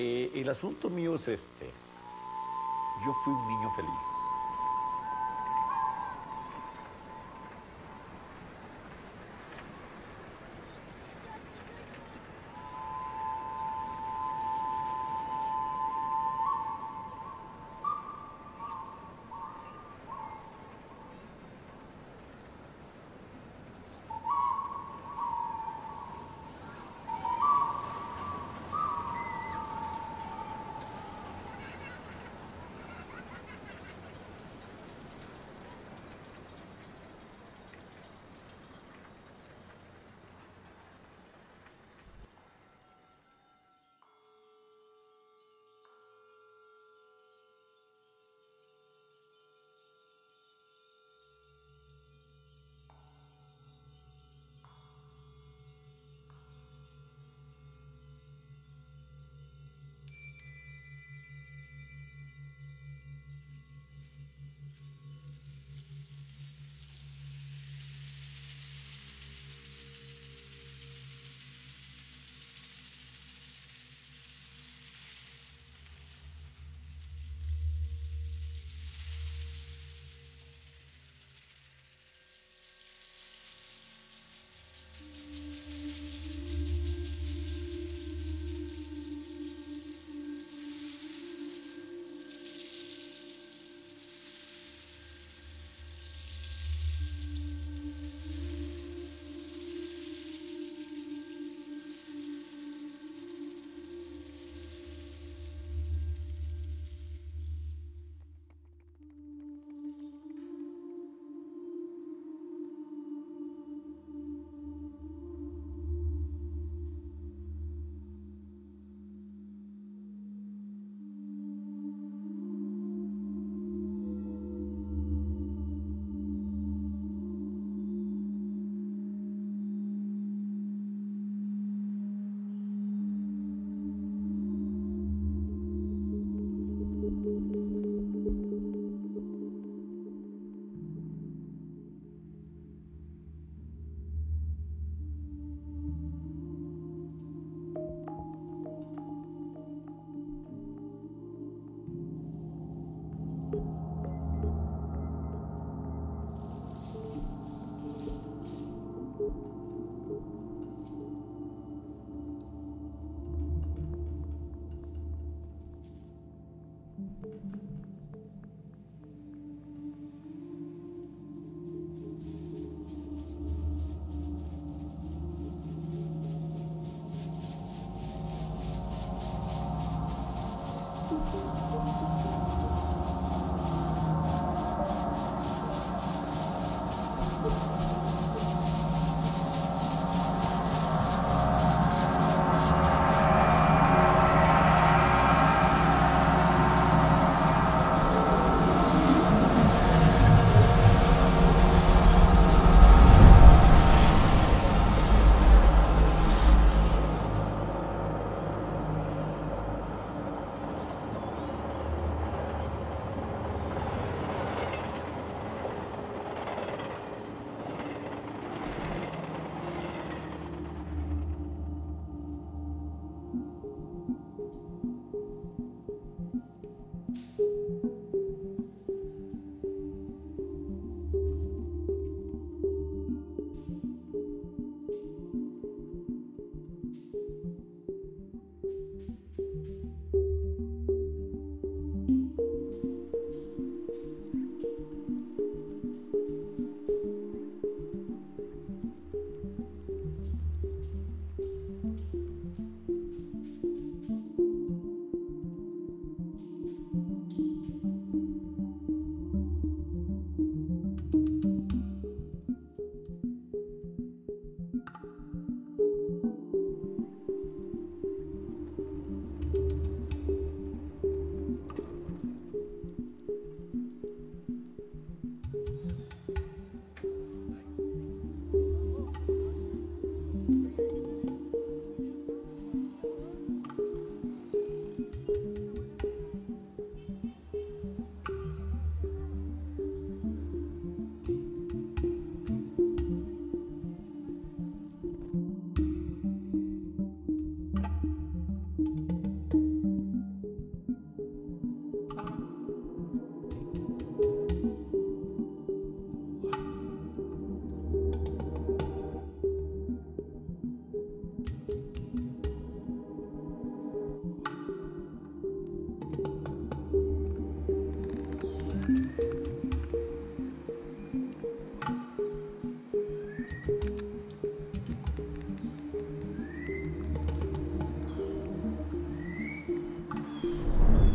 Eh, el asunto mío es este. Yo fui un niño feliz. うん。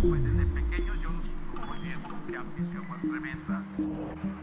pues desde pequeño yo, como siento, mi ambición fue tremenda.